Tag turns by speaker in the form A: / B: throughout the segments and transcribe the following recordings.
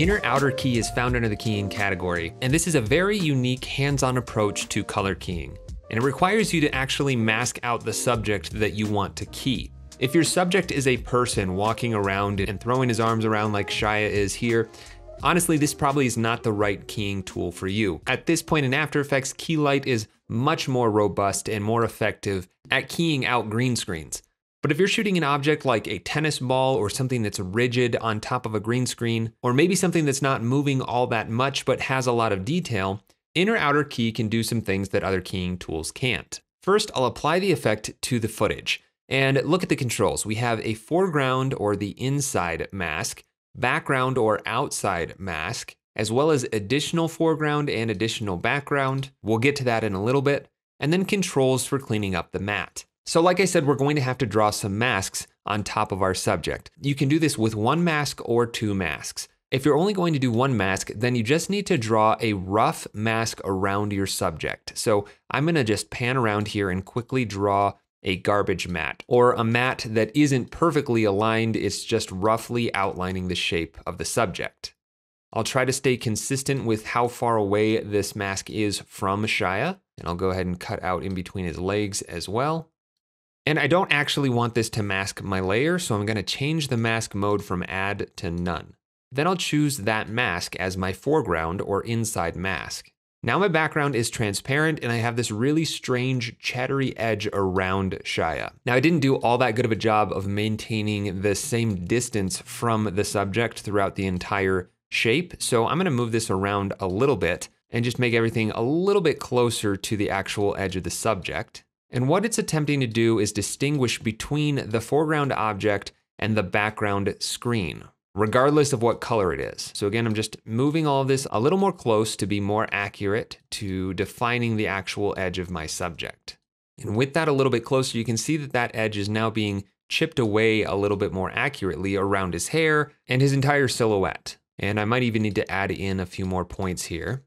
A: Inner outer key is found under the keying category, and this is a very unique hands-on approach to color keying. And it requires you to actually mask out the subject that you want to key. If your subject is a person walking around and throwing his arms around like Shia is here, honestly, this probably is not the right keying tool for you. At this point in After Effects, Keylight is much more robust and more effective at keying out green screens. But if you're shooting an object like a tennis ball or something that's rigid on top of a green screen, or maybe something that's not moving all that much but has a lot of detail, inner outer key can do some things that other keying tools can't. First, I'll apply the effect to the footage. And look at the controls. We have a foreground or the inside mask, background or outside mask, as well as additional foreground and additional background. We'll get to that in a little bit. And then controls for cleaning up the matte. So like I said, we're going to have to draw some masks on top of our subject. You can do this with one mask or two masks. If you're only going to do one mask, then you just need to draw a rough mask around your subject. So I'm gonna just pan around here and quickly draw a garbage matte, or a matte that isn't perfectly aligned, it's just roughly outlining the shape of the subject. I'll try to stay consistent with how far away this mask is from Shia, and I'll go ahead and cut out in between his legs as well. And I don't actually want this to mask my layer, so I'm gonna change the mask mode from add to none. Then I'll choose that mask as my foreground or inside mask. Now my background is transparent and I have this really strange chattery edge around Shia. Now I didn't do all that good of a job of maintaining the same distance from the subject throughout the entire shape, so I'm gonna move this around a little bit and just make everything a little bit closer to the actual edge of the subject. And what it's attempting to do is distinguish between the foreground object and the background screen, regardless of what color it is. So again, I'm just moving all this a little more close to be more accurate to defining the actual edge of my subject. And with that a little bit closer, you can see that that edge is now being chipped away a little bit more accurately around his hair and his entire silhouette. And I might even need to add in a few more points here.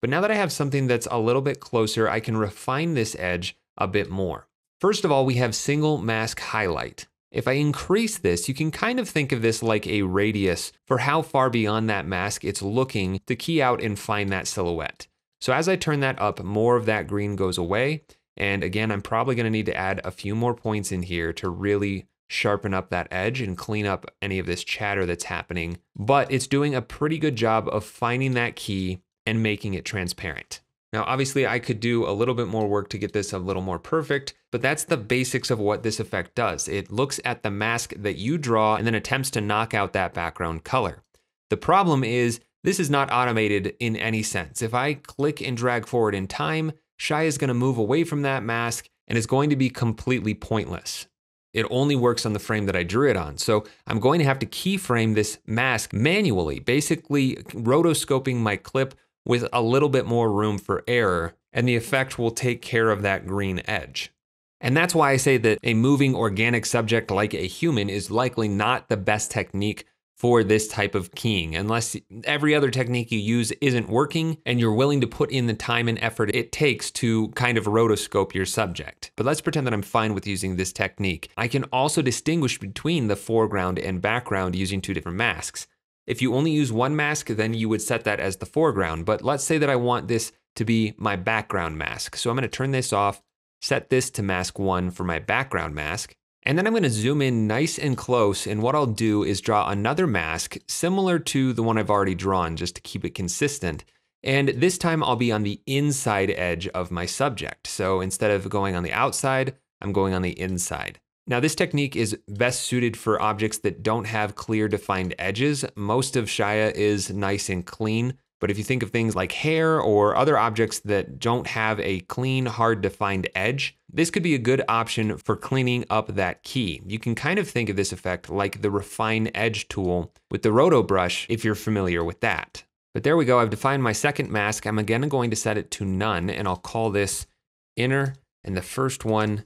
A: But now that I have something that's a little bit closer, I can refine this edge a bit more. First of all, we have single mask highlight. If I increase this, you can kind of think of this like a radius for how far beyond that mask it's looking to key out and find that silhouette. So as I turn that up, more of that green goes away. And again, I'm probably gonna need to add a few more points in here to really sharpen up that edge and clean up any of this chatter that's happening. But it's doing a pretty good job of finding that key and making it transparent. Now, obviously I could do a little bit more work to get this a little more perfect, but that's the basics of what this effect does. It looks at the mask that you draw and then attempts to knock out that background color. The problem is this is not automated in any sense. If I click and drag forward in time, Shia is gonna move away from that mask and is going to be completely pointless. It only works on the frame that I drew it on. So I'm going to have to keyframe this mask manually, basically rotoscoping my clip with a little bit more room for error, and the effect will take care of that green edge. And that's why I say that a moving organic subject like a human is likely not the best technique for this type of keying, unless every other technique you use isn't working and you're willing to put in the time and effort it takes to kind of rotoscope your subject. But let's pretend that I'm fine with using this technique. I can also distinguish between the foreground and background using two different masks. If you only use one mask, then you would set that as the foreground. But let's say that I want this to be my background mask. So I'm gonna turn this off, set this to mask one for my background mask. And then I'm gonna zoom in nice and close. And what I'll do is draw another mask similar to the one I've already drawn just to keep it consistent. And this time I'll be on the inside edge of my subject. So instead of going on the outside, I'm going on the inside. Now this technique is best suited for objects that don't have clear defined edges. Most of Shia is nice and clean, but if you think of things like hair or other objects that don't have a clean, hard defined edge, this could be a good option for cleaning up that key. You can kind of think of this effect like the refine edge tool with the roto brush if you're familiar with that. But there we go, I've defined my second mask. I'm again going to set it to none and I'll call this inner and the first one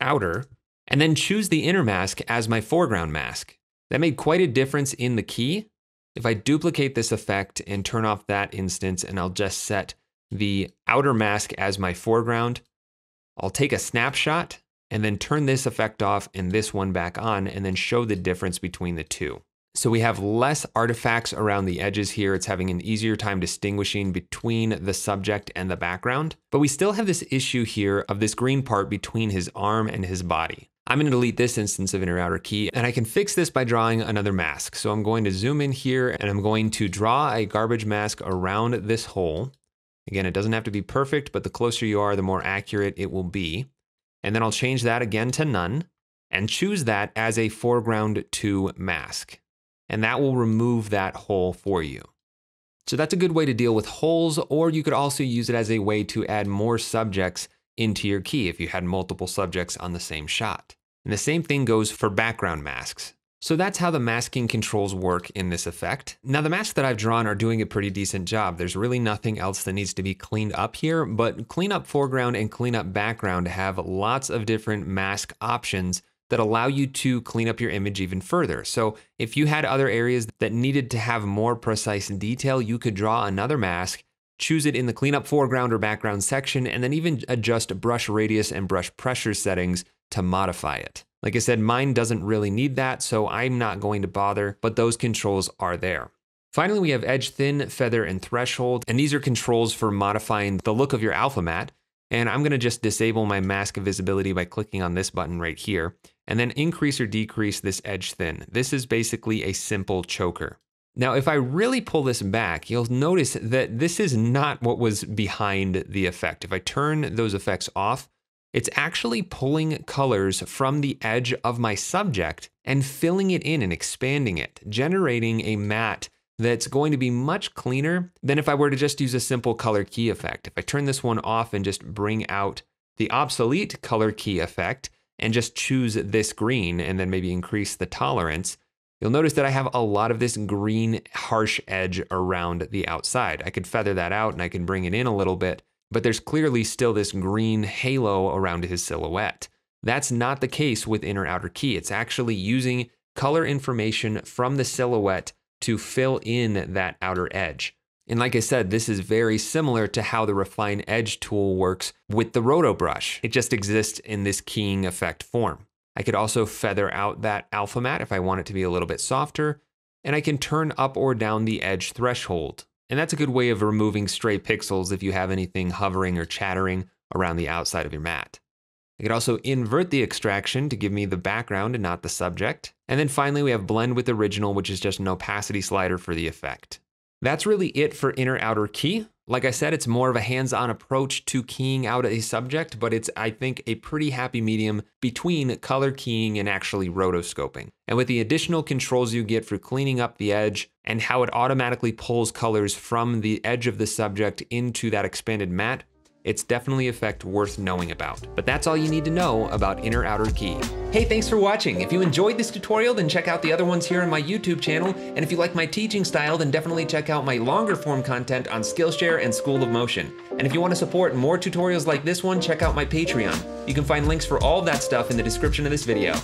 A: outer and then choose the inner mask as my foreground mask. That made quite a difference in the key. If I duplicate this effect and turn off that instance and I'll just set the outer mask as my foreground, I'll take a snapshot and then turn this effect off and this one back on and then show the difference between the two. So we have less artifacts around the edges here. It's having an easier time distinguishing between the subject and the background. But we still have this issue here of this green part between his arm and his body. I'm gonna delete this instance of inner outer key and I can fix this by drawing another mask. So I'm going to zoom in here and I'm going to draw a garbage mask around this hole. Again, it doesn't have to be perfect, but the closer you are, the more accurate it will be. And then I'll change that again to none and choose that as a foreground to mask. And that will remove that hole for you. So that's a good way to deal with holes, or you could also use it as a way to add more subjects into your key if you had multiple subjects on the same shot. And the same thing goes for background masks. So that's how the masking controls work in this effect. Now the masks that I've drawn are doing a pretty decent job. There's really nothing else that needs to be cleaned up here, but clean up foreground and clean up background have lots of different mask options that allow you to clean up your image even further. So if you had other areas that needed to have more precise detail, you could draw another mask, choose it in the cleanup foreground or background section, and then even adjust brush radius and brush pressure settings to modify it. Like I said, mine doesn't really need that, so I'm not going to bother, but those controls are there. Finally, we have edge thin, feather, and threshold, and these are controls for modifying the look of your alpha matte. And I'm gonna just disable my mask of visibility by clicking on this button right here, and then increase or decrease this edge thin. This is basically a simple choker. Now, if I really pull this back, you'll notice that this is not what was behind the effect. If I turn those effects off, it's actually pulling colors from the edge of my subject and filling it in and expanding it, generating a matte that's going to be much cleaner than if I were to just use a simple color key effect. If I turn this one off and just bring out the obsolete color key effect and just choose this green and then maybe increase the tolerance, you'll notice that I have a lot of this green harsh edge around the outside. I could feather that out and I can bring it in a little bit but there's clearly still this green halo around his silhouette. That's not the case with inner outer key. It's actually using color information from the silhouette to fill in that outer edge. And like I said, this is very similar to how the Refine Edge tool works with the Roto brush. It just exists in this keying effect form. I could also feather out that alpha matte if I want it to be a little bit softer, and I can turn up or down the edge threshold. And that's a good way of removing stray pixels if you have anything hovering or chattering around the outside of your matte. I could also invert the extraction to give me the background and not the subject. And then finally, we have blend with original, which is just an opacity slider for the effect. That's really it for inner outer key. Like I said, it's more of a hands-on approach to keying out a subject, but it's, I think, a pretty happy medium between color keying and actually rotoscoping. And with the additional controls you get for cleaning up the edge and how it automatically pulls colors from the edge of the subject into that expanded matte, it's definitely a effect worth knowing about. But that's all you need to know about inner outer key. Hey, thanks for watching. If you enjoyed this tutorial, then check out the other ones here on my YouTube channel. And if you like my teaching style, then definitely check out my longer form content on Skillshare and School of Motion. And if you want to support more tutorials like this one, check out my Patreon. You can find links for all that stuff in the description of this video.